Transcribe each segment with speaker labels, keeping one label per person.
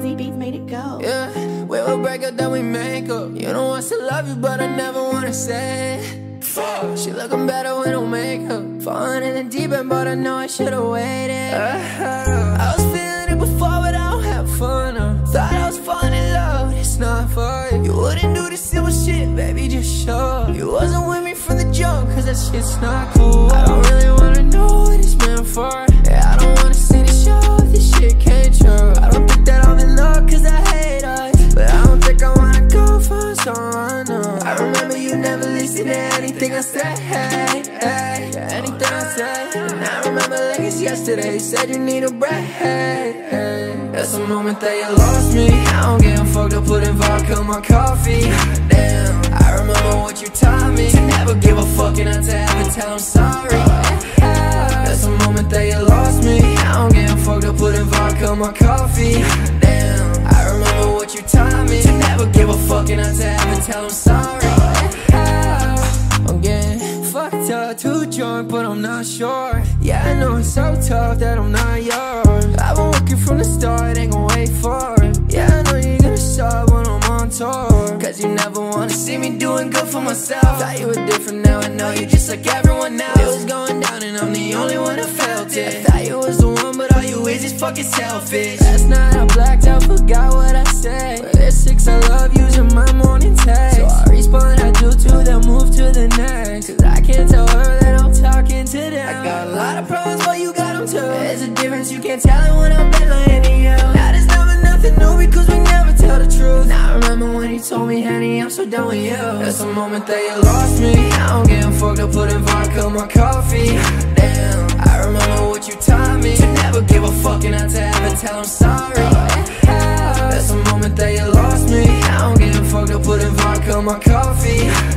Speaker 1: that we will break up, then we make up. You know I still love you, but I never wanna say. Fuck, she looking better with no makeup. Falling in the deep end, but I know I should've waited. Uh-huh. I was feeling it before, but I don't have fun. Uh. Thought I was falling in love, it's not for you. You wouldn't do this simple shit, baby, just show up. You wasn't with me from the jump, cause that shit's not cool. I don't really never listened to anything I say Hey, anything I say And I remember like it's yesterday. You said you need a break. That's the moment that you lost me. I don't get fucked up putting vodka in my coffee. Damn, I remember what you taught me. To never give a fuck and not to ever tell I'm sorry. That's the moment that you lost me. I don't get fucked up putting vodka in my coffee. Damn, I remember what you taught me. To never give a fuck and not to ever tell I'm sorry. Getting too drunk, but I'm not sure. Yeah, I know it's so tough that I'm not yours. I've been working from the start, ain't gon' wait for it. Yeah, I know you're gonna stop when I'm on tour. Cause you never wanna see me doing good for myself. Thought you were different, now I know you just like everyone else. It was going down, and I'm the only one who felt it. I thought you was the one, but all you is is fucking selfish. Last night I blacked out, forgot what I said. But at six, I love I can't tell her that I'm talking to them. I got a lot of problems, but you got them too. There's a difference, you can't tell it when I'm any else. Now there's never nothing new because we never tell the truth. Now I remember when you told me, honey, I'm so done with you. That's the moment that you lost me. I don't get fucked up putting vodka in my coffee. Damn, I remember what you taught me. To never give a fuck and not to ever tell I'm sorry. That's the moment that you lost me. I don't get fucked up putting vodka in my coffee.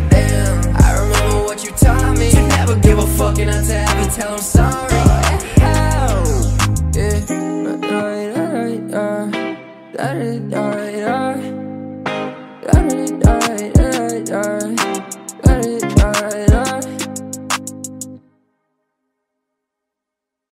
Speaker 1: Remember you. To ever tell I'm sorry.